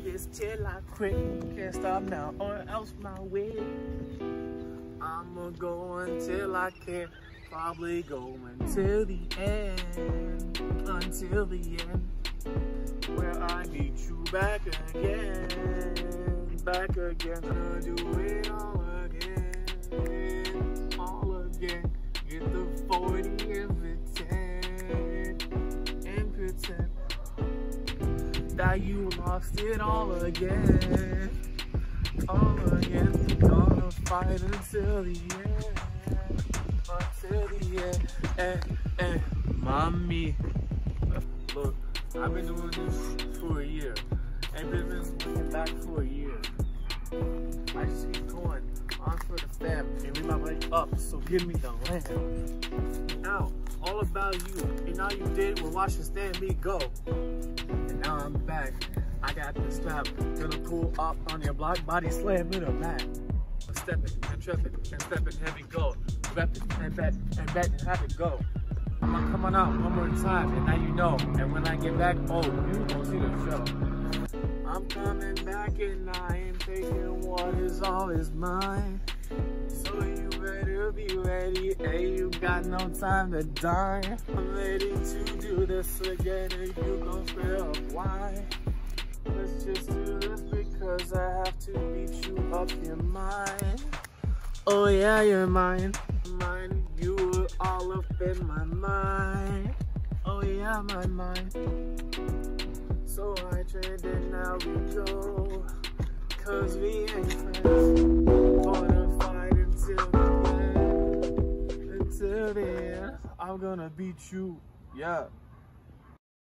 this till I quit. Can't stop now or else my way. I'ma go until I can't. Probably go until the end. Until the end. Where I need you back again. Back again. Gonna do it all that you lost it all again. All again. Gonna fight until the end. Until the end. Eh, eh, mommy. Look, I've been doing this for a year. And been looking back for a year. I just keep going on for the fam and we might wake up, so give me the land. Now, all about you. And all you did was watch and stand me go. Back. I got the strap, gonna pull up on your block, body slam in the back. Stepping and tripping and stepping heavy go. Repping and bet and bet and have it go. I'm on out one more time and now you know. And when I get back, oh, you gonna see the show. I'm coming back and I ain't taking what is all is mine. So you better be ready, hey, you got no time to die. I'm ready to do this again and you gon' up your mind. Oh yeah, you're mine, mine. You were all up in my mind. Oh yeah, my mind. So I traded, now we go. Cause we ain't friends. Gonna fight until the end. Until the end. I'm gonna beat you. Yeah.